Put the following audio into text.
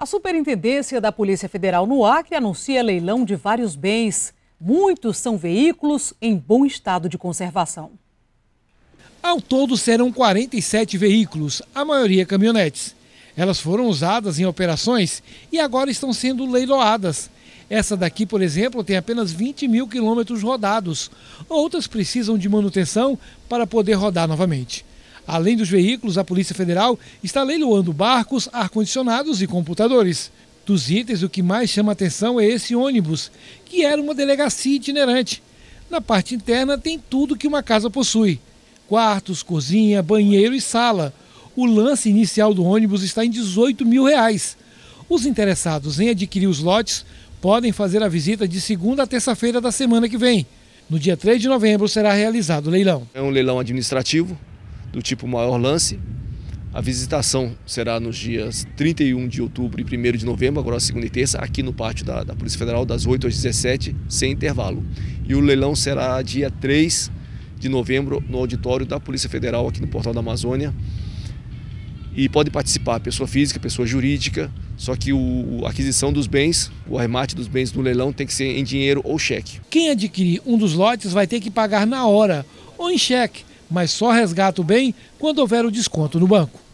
A Superintendência da Polícia Federal no Acre anuncia leilão de vários bens. Muitos são veículos em bom estado de conservação. Ao todo serão 47 veículos, a maioria caminhonetes. Elas foram usadas em operações e agora estão sendo leiloadas. Essa daqui, por exemplo, tem apenas 20 mil quilômetros rodados. Outras precisam de manutenção para poder rodar novamente. Além dos veículos, a Polícia Federal está leiloando barcos, ar-condicionados e computadores. Dos itens, o que mais chama atenção é esse ônibus, que era uma delegacia itinerante. Na parte interna tem tudo que uma casa possui: quartos, cozinha, banheiro e sala. O lance inicial do ônibus está em 18 mil reais. Os interessados em adquirir os lotes podem fazer a visita de segunda a terça-feira da semana que vem. No dia 3 de novembro será realizado o leilão. É um leilão administrativo, do tipo maior lance. A visitação será nos dias 31 de outubro e 1 de novembro, agora segunda e terça, aqui no pátio da, da, Polícia Federal, das 8 às 17, sem intervalo. E o leilão será dia 3 de novembro, no auditório da Polícia Federal, aqui no Portal da Amazônia. E pode participar pessoa física, pessoa jurídica, só que o, a aquisição dos bens, o arremate dos bens do leilão tem que ser em dinheiro ou cheque. Quem adquirir um dos lotes vai ter que pagar na hora ou em cheque mas só resgata o bem quando houver o desconto no banco.